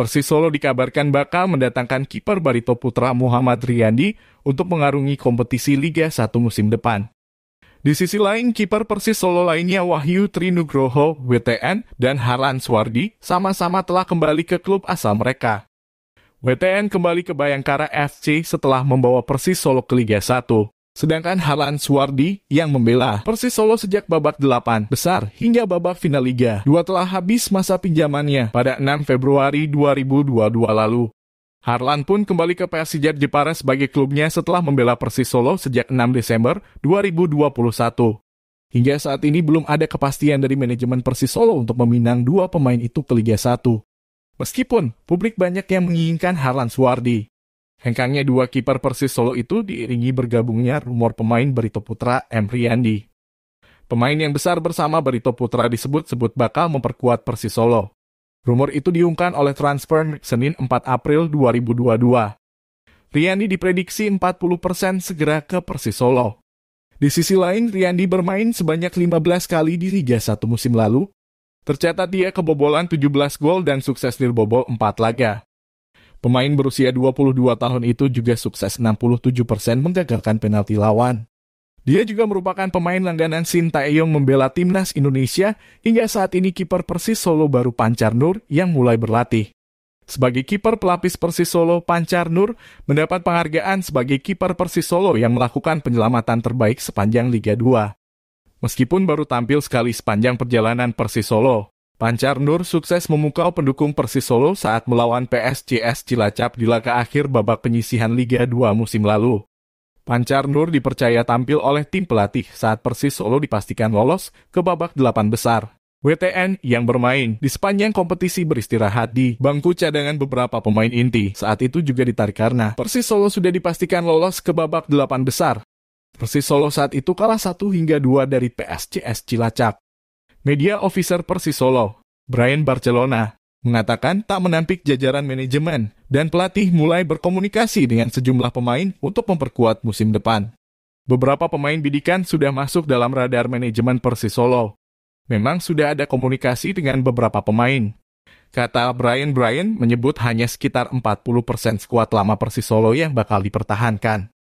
Persis Solo dikabarkan bakal mendatangkan kiper Barito Putra Muhammad Riyandi untuk mengarungi kompetisi Liga 1 musim depan. Di sisi lain, kiper Persis Solo lainnya Wahyu Trinugroho, WTN, dan Harlan Swardi sama-sama telah kembali ke klub asal mereka. WTN kembali ke Bayangkara FC setelah membawa Persis Solo ke Liga 1. Sedangkan Harlan Suwardi yang membela Persis Solo sejak babak 8 besar hingga babak final Liga 2 telah habis masa pinjamannya pada 6 Februari 2022 lalu. Harlan pun kembali ke Persija Jepara sebagai klubnya setelah membela Persis Solo sejak 6 Desember 2021. Hingga saat ini belum ada kepastian dari manajemen Persis Solo untuk meminang dua pemain itu ke Liga 1. Meskipun publik banyak yang menginginkan Harlan Suwardi. Hengkangnya dua kiper Persis Solo itu diiringi bergabungnya rumor pemain Barito Putra M. Riyandi. Pemain yang besar bersama Barito Putra disebut-sebut bakal memperkuat Persis Solo. Rumor itu diungkapkan oleh Transfer Senin 4 April 2022. Riyandi diprediksi 40% segera ke Persis Solo. Di sisi lain, Riyandi bermain sebanyak 15 kali di Liga 1 musim lalu. Tercatat dia kebobolan 17 gol dan sukses dibobol 4 laga. Pemain berusia 22 tahun itu juga sukses 67% menggagalkan penalti lawan. Dia juga merupakan pemain langganan Sintayong membela timnas Indonesia hingga saat ini kiper Persis Solo baru Pancar Nur yang mulai berlatih. Sebagai kiper pelapis Persis Solo, Pancar Nur mendapat penghargaan sebagai kiper Persis Solo yang melakukan penyelamatan terbaik sepanjang Liga 2. Meskipun baru tampil sekali sepanjang perjalanan Persis Solo, Pancar Nur sukses memukau pendukung Persis Solo saat melawan PSCS Cilacap di laga akhir babak penyisihan Liga 2 musim lalu. Pancar Nur dipercaya tampil oleh tim pelatih saat Persis Solo dipastikan lolos ke babak delapan besar. WTN yang bermain di sepanjang kompetisi beristirahat di bangku cadangan beberapa pemain inti. Saat itu juga ditarik karena Persis Solo sudah dipastikan lolos ke babak delapan besar. Persis Solo saat itu kalah satu hingga dua dari PSCS Cilacap. Media Officer Persis Solo, Brian Barcelona, mengatakan tak menampik jajaran manajemen dan pelatih mulai berkomunikasi dengan sejumlah pemain untuk memperkuat musim depan. Beberapa pemain bidikan sudah masuk dalam radar manajemen Persis Solo. Memang sudah ada komunikasi dengan beberapa pemain. Kata Brian Brian menyebut hanya sekitar 40% skuad lama Persis Solo yang bakal dipertahankan.